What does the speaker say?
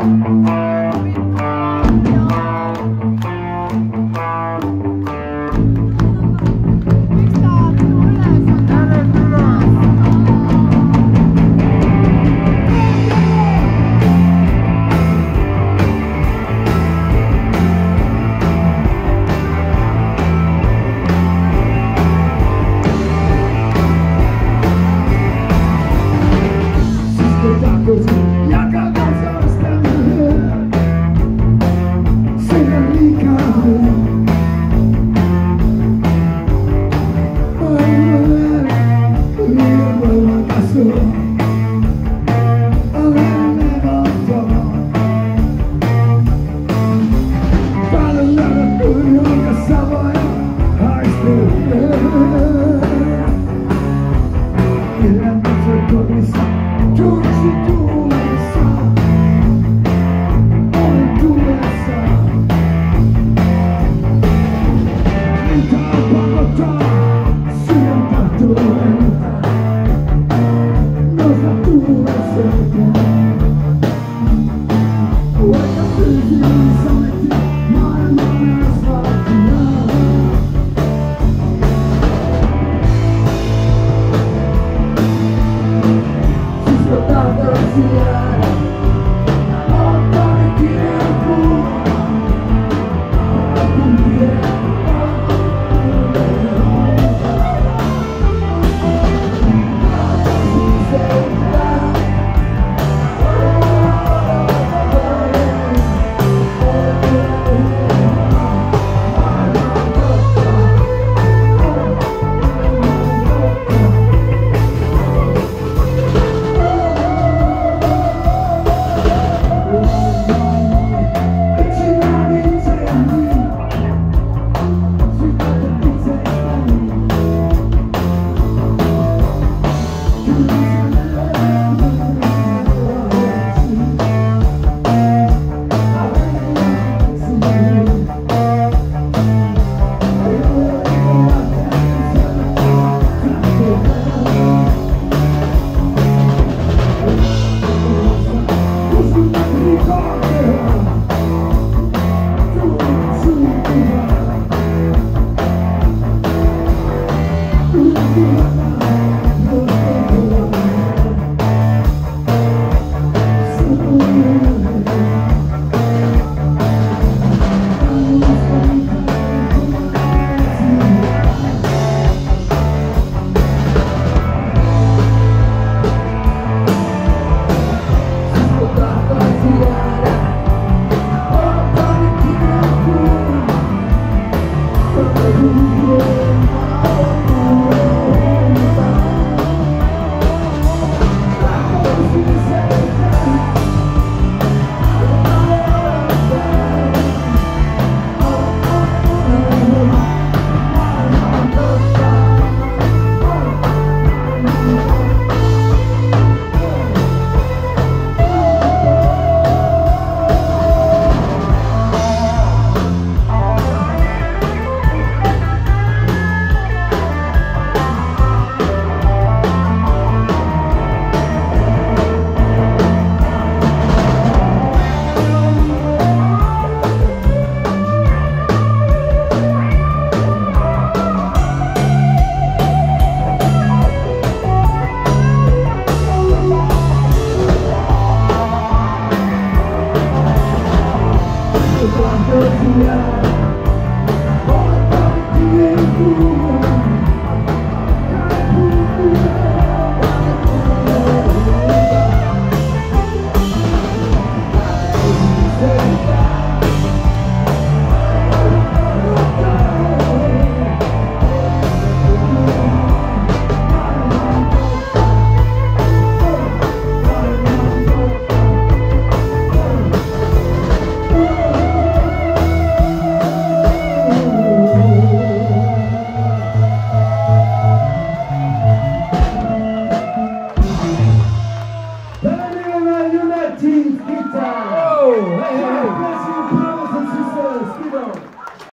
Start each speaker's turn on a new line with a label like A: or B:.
A: Yeah.